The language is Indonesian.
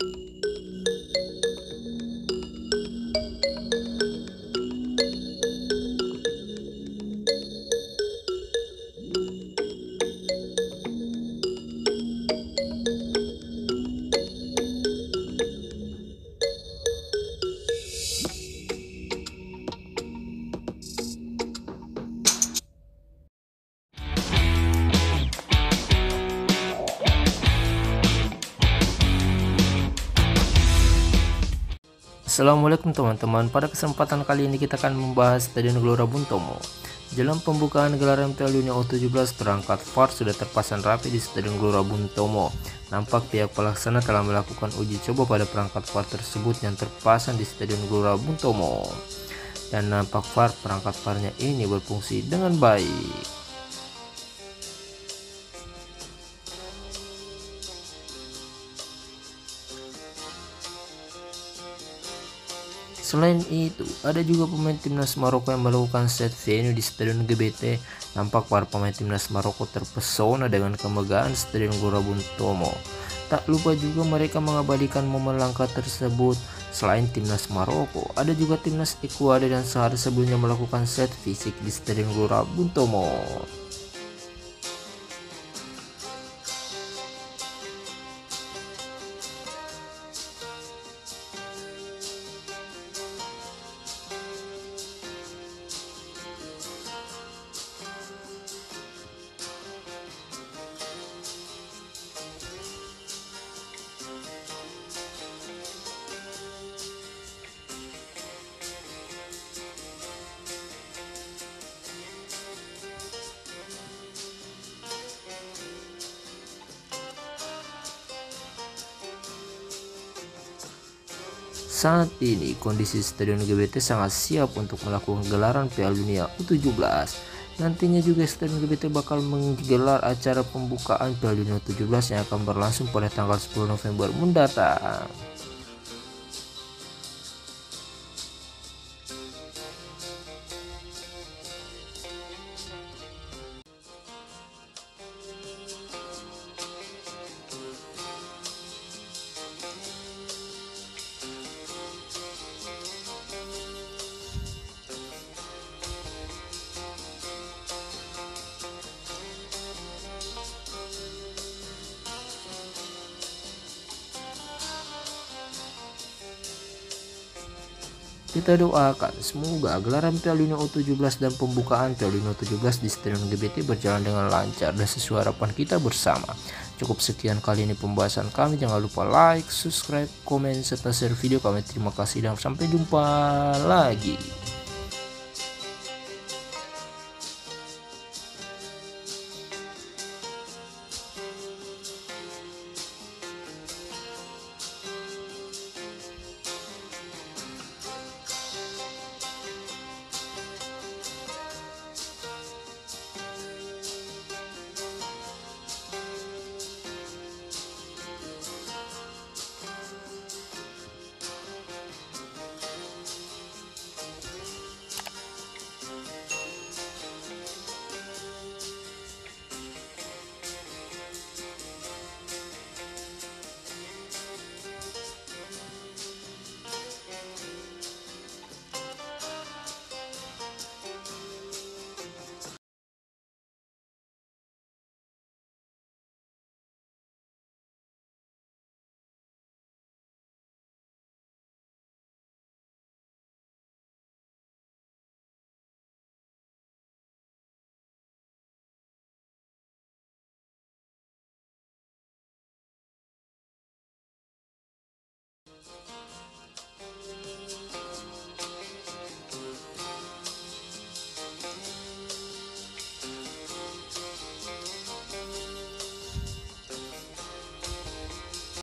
you Assalamualaikum teman-teman, pada kesempatan kali ini kita akan membahas Stadion Gelora Bung Tomo. Jelang pembukaan gelaran Piala Dunia U17, perangkat VAR sudah terpasang rapi di Stadion Gelora Bung Tomo. Nampak pihak pelaksana telah melakukan uji coba pada perangkat VAR tersebut yang terpasang di Stadion Gelora Bung Tomo. Dan nampak VAR perangkat VAR-nya ini berfungsi dengan baik. Selain itu, ada juga pemain timnas Maroko yang melakukan set venue di Stadion GBT. Nampak para pemain timnas Maroko terpesona dengan kemegahan Stadion Gelora Bung Tomo. Tak lupa juga mereka mengabadikan momen langkah tersebut. Selain timnas Maroko, ada juga timnas Ekuador dan sehari sebelumnya melakukan set fisik di Stadion Gelora Bung Tomo. Saat ini kondisi Stadion GBT sangat siap untuk melakukan gelaran Piala Dunia U17. Nantinya juga Stadion GBT bakal menggelar acara pembukaan Piala Dunia U17 yang akan berlangsung pada tanggal 10 November mendatang. Kita doakan semoga gelaran Piala Dunia U17 dan pembukaan Piala Dunia U17 di Stadion GBT berjalan dengan lancar dan sesuai harapan kita bersama. Cukup sekian kali ini pembahasan kami. Jangan lupa like, subscribe, komen, serta share video kami. Terima kasih dan sampai jumpa lagi.